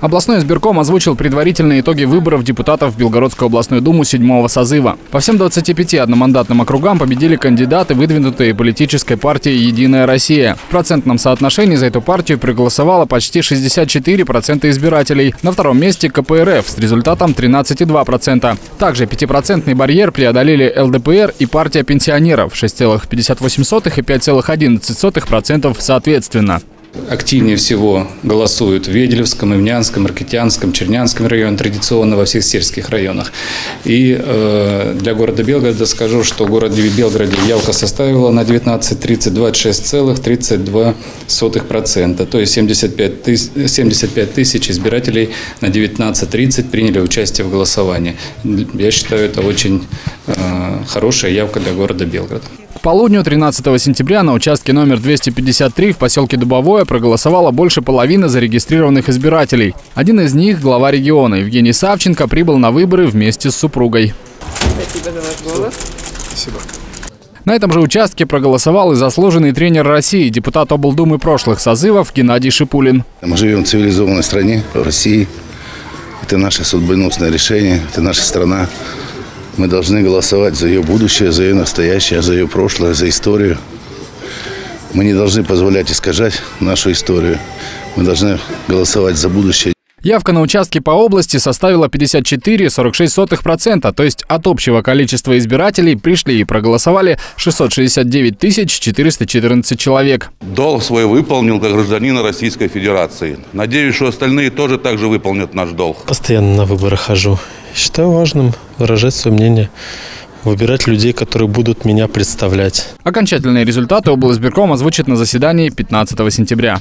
Областной избирком озвучил предварительные итоги выборов депутатов в Белгородскую областную думу седьмого созыва. По всем 25 одномандатным округам победили кандидаты, выдвинутые политической партией «Единая Россия». В процентном соотношении за эту партию проголосовало почти 64% избирателей. На втором месте КПРФ с результатом 13,2%. Также 5% барьер преодолели ЛДПР и партия пенсионеров 6,58 и 5,11% соответственно. Активнее всего голосуют в Веделевском, Ивнянском, Аркетянском, Чернянском районе, традиционно во всех сельских районах. И э, для города Белгорода скажу, что в городе Белгороде явка составила на 19.30 26,32%, то есть 75 тысяч, 75 тысяч избирателей на 19.30 приняли участие в голосовании. Я считаю, это очень э, хорошая явка для города Белгорода. К полудню 13 сентября на участке номер 253 в поселке Дубовое проголосовало больше половины зарегистрированных избирателей. Один из них, глава региона Евгений Савченко, прибыл на выборы вместе с супругой. Спасибо за ваш голос. Спасибо. На этом же участке проголосовал и заслуженный тренер России, депутат облдумы прошлых созывов Геннадий Шипулин. Мы живем в цивилизованной стране, в России. Это наше судьбоносное решение, это наша страна. Мы должны голосовать за ее будущее, за ее настоящее, за ее прошлое, за историю. Мы не должны позволять искажать нашу историю. Мы должны голосовать за будущее. Явка на участке по области составила 54,46%, то есть от общего количества избирателей пришли и проголосовали 669 414 человек. Долг свой выполнил как гражданина Российской Федерации. Надеюсь, что остальные тоже так же выполнят наш долг. Постоянно на выборы хожу. Считаю важным выражать свое мнение выбирать людей, которые будут меня представлять. Окончательные результаты облсбирком озвучат на заседании 15 сентября.